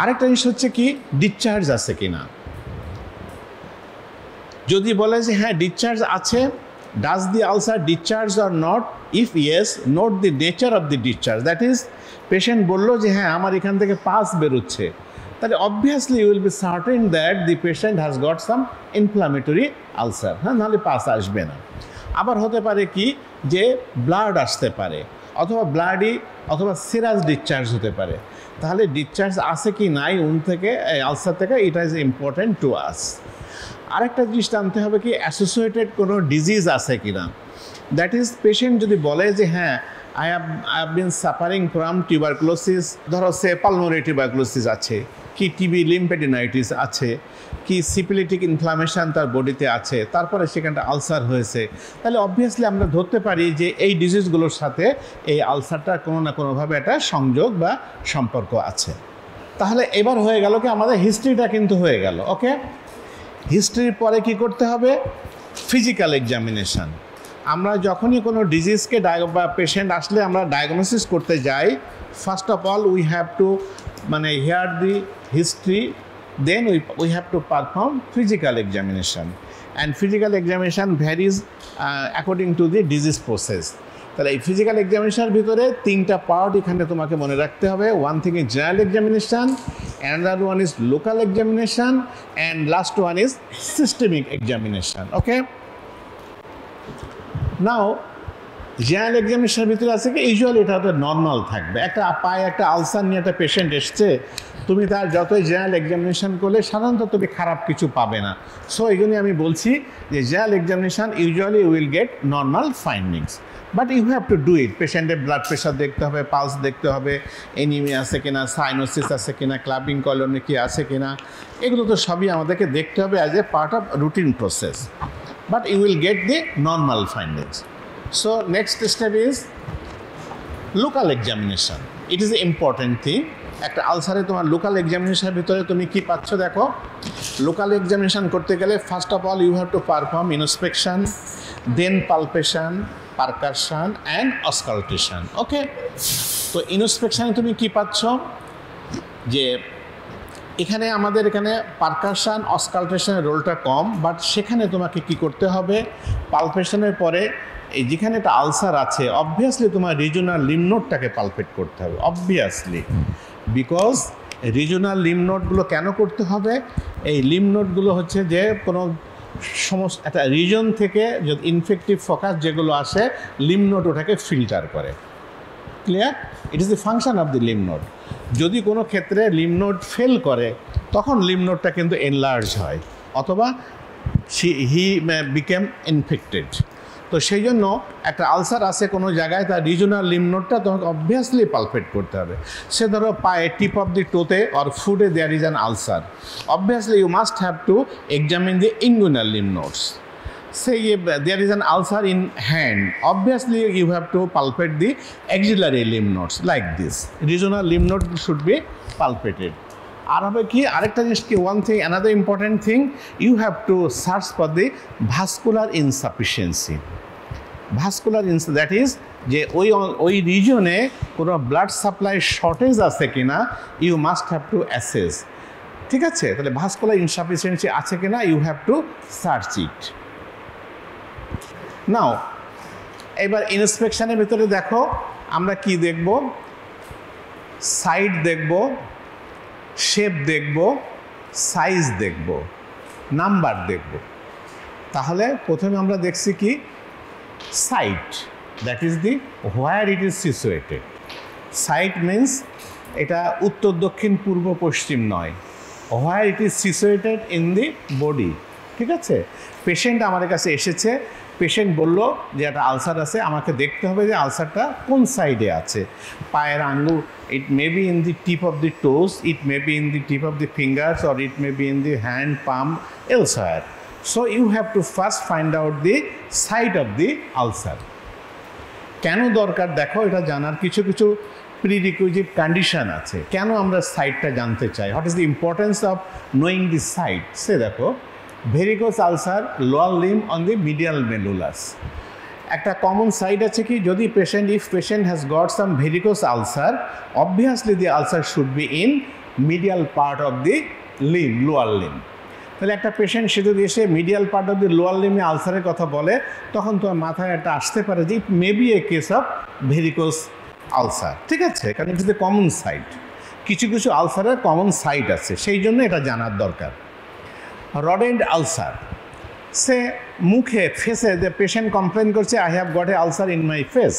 আরেকটা জিনিস হচ্ছে কি ডিসচার্জ আছে কিনা? যদি বলে যে হ্যাঁ ডিসচার্জ আছে does the ulcer discharge or not if yes note the nature of the discharge that is patient বলল যে হ্যাঁ আমার এখান থেকে পাস বেরোচ্ছে। তাহলে obviously you will be certain that the patient has got some inflammatory ulcer হ্যাঁ নাহলে পাস আসবে না। আবার হতে পারে কি, যে ব্লাড আসতে পারে, অথবা ব্লাডই অথবা সিরাজ ডিসচার্জ হতে পারে। তাহলে ডিসচার্জ আছে কি নাই উন থেকে আলসার থেকে it is important to us আরেকটা জিনিস জানতে হবে কি অ্যাসোসিয়েটেড কোনো ডিজিজ আছে কি না দ্যাট ইজ পেশেন্ট যদি বলে যে হ্যাঁ I have I have been suffering from tuberculosis ধরো সে পালমোরি টিউবারকুলোসিস আছে। কি টিবি লিম্পেডিনাইটিস আছে, কি সিপিলিটিক ইনফ্লামেশন তার বডিতে আছে, তারপরে সেখানটা আলসার হয়েছে। তাহলে অবভিয়াসলি আমরা ধরতে পারি যে এই ডিজিজগুলোর সাথে এই আলসারটার কোনো না কোনোভাবে একটা সংযোগ বা সম্পর্ক আছে। তাহলে এবার হয়ে গেল কি আমাদের হিস্ট্রিটা কিন্তু হয়ে গেল ওকে হিস্ট্রির পরে কি করতে হবে? ফিজিক্যাল এক্সামিনেশান আমরা যখনই কোনো ডিজিজকে বা পেশেন্ট আসলে আমরা ডায়াগনোসিস করতে যাই first of all we have to মানে hear the history then we we have to perform physical examination and physical examination varies according to the disease process তাহলে এই ফিজিক্যাল এক্সামিনেশনের ভিতরে তিনটা পার্ট এখানে তোমাকে মনে রাখতে হবে। One thing is general examination another one is local examination and last one is systemic examination okay now general এক্সামিনেশনের ভিতরে আছে কি? ইউজুয়ালি এটা নর্মাল থাকবে। একটা পায়ে একটা আলসার নিয়ে একটা পেশেন্ট এসছে তুমি তার যতই জেনারেল এক্সামিনেশন করলে সাধারণত তুমি খারাপ কিছু পাবে না সো এই জন্যই আমি বলছি যে general examination usually will get normal findings but you have to do it পেশেন্টের ব্লাড প্রেশার দেখতে হবে পালস দেখতে হবে এনিমি আছে কিনা সাইনোসিস আছে কিনা ক্লাবিং কলোনি কি আছে কিনা, এগুলো তো সবই আমাদেরকে দেখতে হবে as a part of routine process but you will get the normal findings so next step is local examination. It is the important thing. একটা আলসারে তোমার লোকাল এক্সামিনেশনের ভিতরে তুমি কি পাচ্ছ দেখো? লোকাল এক্সামিনেশন করতে গেলে first of all you have to perform inspection then palpation percussion and auscultation okay তো ইনস্পেকশনে তুমি কি পাচ্ছ? যে এখানে আমাদের এখানে পারকাশন অসকালটেশনের রোলটা কম বাট সেখানে তোমাকে কি করতে হবে? পালপেশনের পরে এই যেখানে একটা আলসার আছে অবভিয়াসলি তোমার রিজনাল লিমনোটটাকে পালপেট করতে হবে অবভিয়াসলি বিকজ রিজনাল লিমনোটগুলো কেন করতে হবে? এই লিমনোটগুলো হচ্ছে যে কোনো সমস্ত, একটা রিজন থেকে যদি ইনফেক্টিভ ফোকাস যেগুলো আসে লিমনোট ওটাকে ফিল্টার করে। Clear it is the function of the lymph node যদি কোনো ক্ষেত্রে লিমনোড ফেল করে, তখন লিমনোডটা কিন্তু এনলার্জ হয়, অথবা হি বিকেম ইনফেক্টেড তো সেই জন্য একটা আলসার আছে কোনো জায়গায়, তার রিজনাল লিমনোডটা তোমাকে অবভিয়াসলি পালপেট করতে হবে। সে ধরো পায়ে টিপ অফ দি টোতে অর ফুডে there is an ulcer obviously you must have to examine the inguinal lymph nodes say if there is an ulcer in hand obviously you have to palpate the axillary lymph nodes like this regional lymph node should আর হবে কি, আরেকটা জিনিস কি one thing another important thing you have to search for the vascular insufficiency vascular ins that is যে ওই ওই রিজনে কোনো ব্লাড সাপ্লাই শর্টেজ আছে কিনা you must have to assess ঠিক আছে? তাহলে ভাস্কুলার ইনসাফিসিয়েন্সি আছে কিনা you have to search it now এবার ইন্সপেকশনের ভিতরে দেখো, আমরা কি দেখব? সাইড দেখব শেপ দেখব সাইজ দেখব নাম্বার দেখব। তাহলে প্রথমে আমরা দেখছি কি? Site that is the where it is situated site means এটা উত্তর, দক্ষিণ, পূর্ব, পশ্চিম নয়। Where it is situated in the body ঠিক আছে? পেশেন্ট আমাদের কাছে এসেছে। পেশেন্ট বলল যে একটা আলসার আছে, আমাকে দেখতে হবে যে আলসারটা কোন সাইডে আছে। পায়ের আঙ্গুল it may be in the tip of the toes it may be in the tip of the fingers or it may be in the hand palm elsewhere so you have to first find out the side of the ulcer কেন দরকার? দেখো, এটা জানার কিছু কিছু prerequisite condition আছে। কেন আমরা সাইডটা জানতে চাই? What is the importance of knowing the site সে দেখো varicose ulcer lower limb on the medial malleolus একটা কমন সাইড আছে কি? যদি patient if patient has got some varicose ulcer obviously the ulcer should be in medial part of the limb lower limb তাহলে একটা patient সে যদি এসে medial part of the lower লিমে আলসারের কথা বলে, তখন তোমার মাথায় একটা আসতে পারে যে may be a case of varicose ulcer ঠিক আছে? কারণ it is the common site কিছু কিছু আলসারের কমন সাইট আছে, সেই জন্য এটা জানার দরকার। রডেন্ড আলসার সে মুখে ফেসে যে পেশেন্ট কমপ্লেন করছে I have got a ulcer in my face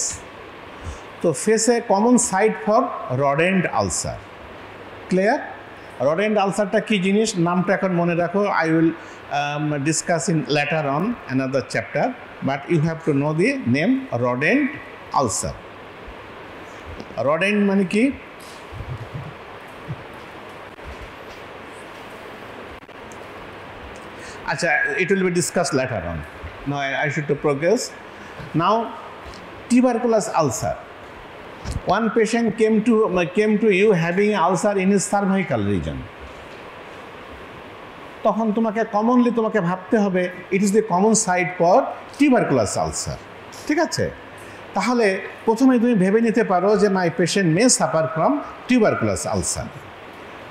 তো ফেসে common site for rodent ulcer clear rodent আলসারটা কী জিনিস? নামটা এখন মনে রাখো। I will discuss in later on another chapter but you have to know the name rodent ulcer rodent মানে কি? আচ্ছা will be discussed later on. Now I, I should to progress. Now tuberculous ulcer. One patient came to came to you having ulcer in his cervical region. তখন তোমাকে commonly তোমাকে ভাবতে হবে it is the common side for tuberculous ulcer ঠিক আছে? তাহলে প্রথমে তুমি ভেবে নিতে পারো যে my patient may suffer from tuberculous ulcer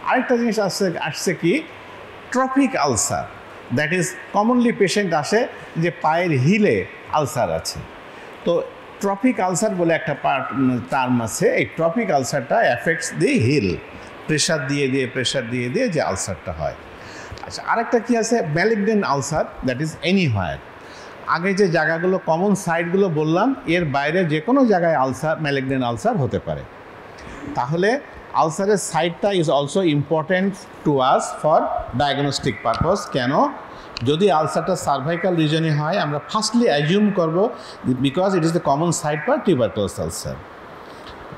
আরেকটা জিনিস আসছে আসছে কি? Trophic ulcer that is commonly patient আসে যে পায়ের হিলে আলসার আছে। তো ট্রপিক আলসার বলে একটা পার্ট টার্ম আছে। এই ট্রপিক আলসারটা অ্যাফেক্টস দি হিল প্রেশার দিয়ে দিয়ে প্রেশার দিয়ে দিয়ে যে আলসারটা হয়। আচ্ছা আরেকটা কি আছে? Malignant ulcer that is anywhere আগে যে জায়গাগুলো কমন সাইডগুলো বললাম, এর বাইরে যে কোনো জায়গায় আলসার ম্যালিগনেন্ট আলসার হতে পারে। তাহলে আলসারের সাইডটা is also important to us for diagnostic purpose কেন? যদি আলসারটা সার্ভাইকাল রিজনে হয়, আমরা ফার্স্টলি অ্যাজিউম করব because it is the common side for tuberculous ulcer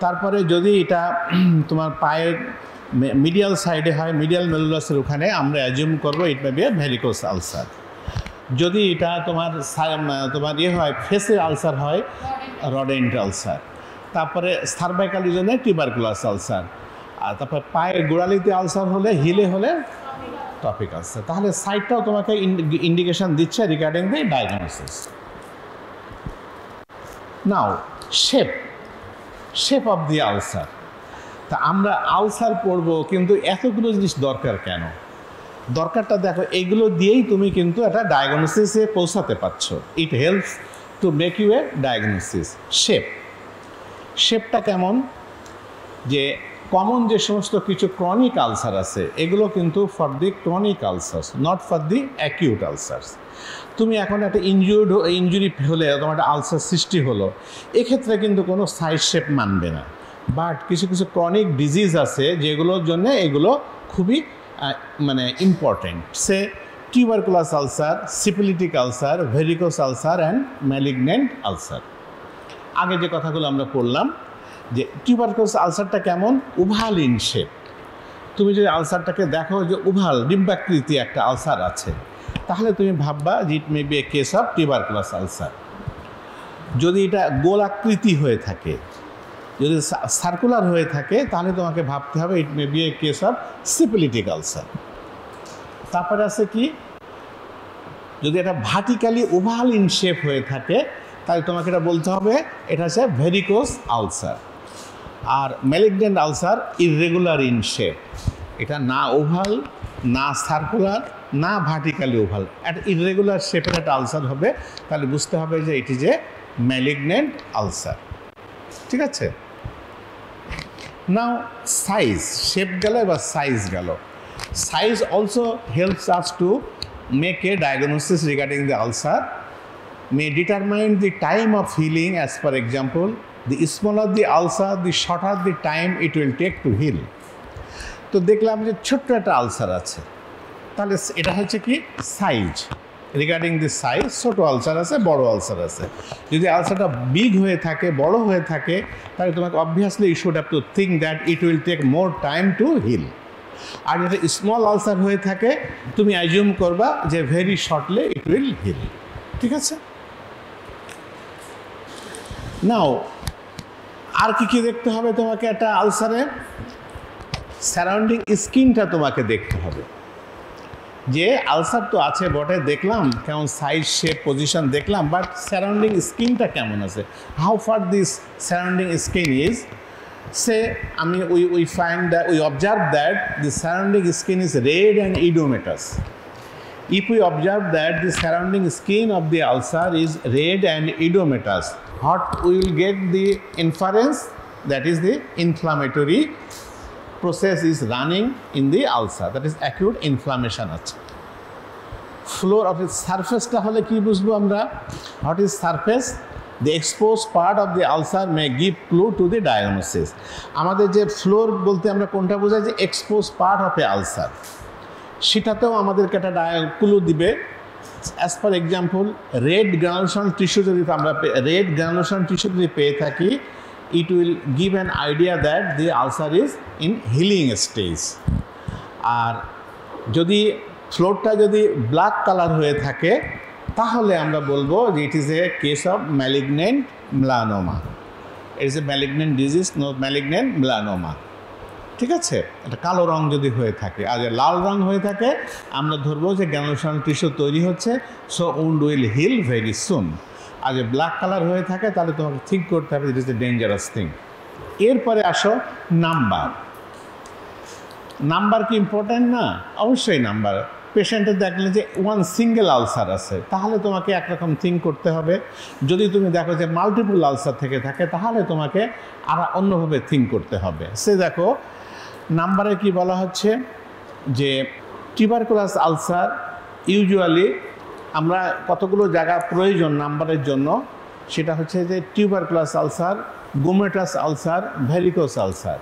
তারপরে যদি এটা তোমার পায়ের মিডিয়াল সাইডে হয় মিডিয়াল মেলুলাসের ওখানে আমরা অ্যাজিউম করব ইট মে বি এ আলসার যদি এটা তোমার তোমার ইয়ে হয় ফেসের আলসার হয় রডেন্ট আলসার তারপরে সার্ভাইকাল রিজনে টিউবারকুলাস আলসার আর তারপরে পায়ের গোড়ালিতে আলসার হলে হিলে হলে টপিক আলসার তাহলে সাইটটাও তোমাকে ইন্ডিকেশন দিচ্ছে regarding the diagnosis now shape shape of the ulcer তা আমরা আলসার পড়ব কিন্তু এতগুলো জিনিস দরকার কেন? দরকারটা দেখো, এগুলো দিয়েই তুমি কিন্তু একটা ডায়াগনোসিসে পৌঁছাতে পারছ। It helps to make you a diagnosis shape শেপটা কেমন? যে কমন যে সমস্ত কিছু ক্রনিক আলসার আছে, এগুলো কিন্তু for the chronic ulcers not for the acute ulcers তুমি এখন একটা ইনজুর্ড ইঞ্জুরি হলে তোমার একটা আলসার সৃষ্টি হলো, এক্ষেত্রে কিন্তু কোনো সাইড শেপ মানবে না। বাট কিছু কিছু ক্রনিক ডিজিজ আছে, যেগুলোর জন্য এগুলো খুবই মানে important say tuberculous ulcer syphilitic ulcer varicose ulcer and malignant ulcer আগে যে কথাগুলো আমরা পড়লাম যে টিউবারকুলাস আলসারটা কেমন? উভাল ইন শেপ তুমি যদি আলসারটাকে দেখো যে উভাল, ডিম্বাকৃতি একটা আলসার আছে, তাহলে তুমি ভাববা যে it may be a case of tuberculous ulcer যদি এটা গোলাকৃতি হয়ে থাকে, যদি সার্কুলার হয়ে থাকে, তাহলে তোমাকে ভাবতে হবে it may be a case of syphilitic ulcer তারপরে আছে কি? যদি এটা ভার্টিক্যালি ওভাল ইন শেপ হয়ে থাকে, তাহলে তোমাকে এটা বলতে হবে, এটা হচ্ছে varicose ulcer R malignant ulcer irregular in shape এটা না ওভাল না সার্কুলার না ভার্টিক্যালি ওভাল একটা ইরেগুলার শেপের একটা আলসার হবে, তাহলে বুঝতে হবে যে এটি যে ম্যালিগনেন্ট আলসার ঠিক আছে? নাও সাইজ শেপ গেল, এবার সাইজ গেল। Size also helps us to make a diagnosis regarding the ulcer may determine the time of healing as per example the smaller the ulcer, the shorter the time it will take to heal. তো দেখলাম যে ছোট্ট একটা ulcer আছে। তাহলে এটা হচ্ছে কি? সাইজ রিগার্ডিং দি সাইজ ছোট আলসার আছে, বড় আলসার আছে। যদি আলসারটা বিগ হয়ে থাকে, বড় হয়ে থাকে, তাহলে তোমাকে obviously you should have to think that it will take more time to heal আর যদি স্মল আলসার হয়ে থাকে, তুমি অ্যাজিউম করবা যে very shortly it will heal ঠিক আছে? নাও আর কি কি দেখতে হবে তোমাকে? একটা আলসারের সারাউন্ডিং স্কিনটা তোমাকে দেখতে হবে। যে আলসার তো আছে বটে, দেখলাম কেমন সাইজ শেপ পজিশন দেখলাম বাট সারাউন্ডিং স্কিনটা কেমন আছে? How far this surrounding skin is say আমি we we fine that we observe that the surrounding skin is red and oedematous if we observe that the surrounding skin of the ulcer is red and oedematous what we will get the inference? That is the inflammatory process is running in the ulcer, that is acute inflammation আছে. Floor of সারফেসটা হলে কি বুঝব আমরা? What is surface the expose part of the ulcer may give clue to the diagnosis আমাদের যে floor বলতে আমরা কোনটা বোঝাই? যে expose part of a ulcer সেটাতেও আমাদেরকে একটা ক্লু দিবে as for example red granulation tissue যদি আমরা রেড গ্রানুলেশন টিস্যু যদি পেয়ে থাকি it will give an idea that the ulcer is in healing stage আর যদি ফ্লোরটা যদি ব্ল্যাক কালার হয়ে থাকে, তাহলে আমরা বলব যে it is a case of malignant melanoma it is a malignant disease no malignant melanoma ঠিক আছে? এটা কালো রং যদি হয়ে থাকে। আর লাল রং হয়ে থাকে, আমরা ধরবো যে গ্যানোশন টিস্যু তৈরি হচ্ছে so wound will heal very soon আর যে ব্ল্যাক কালার হয়ে থাকে, তাহলে তোমাকে ঠিক করতে হবে it is a dangerous thing এরপরে আসো নাম্বার নাম্বার কি ইম্পর্ট্যান্ট না? অবশ্যই নাম্বার পেশেন্টের দেখলে যে ওয়ান সিঙ্গেল আলসার আছে, তাহলে তোমাকে একরকম থিঙ্ক করতে হবে। যদি তুমি দেখো যে মাল্টিপল আলসার থেকে থাকে, তাহলে তোমাকে আর অন্যভাবে থিঙ্ক করতে হবে। সে দেখো নাম্বারে কি বলা হচ্ছে? যে টিবারকুলাস আলসার ইউজুয়ালি আমরা কতগুলো জায়গা প্রয়োজন নাম্বারের জন্য? সেটা হচ্ছে যে tuberculous ulcer gummatous ulcer varicose ulcer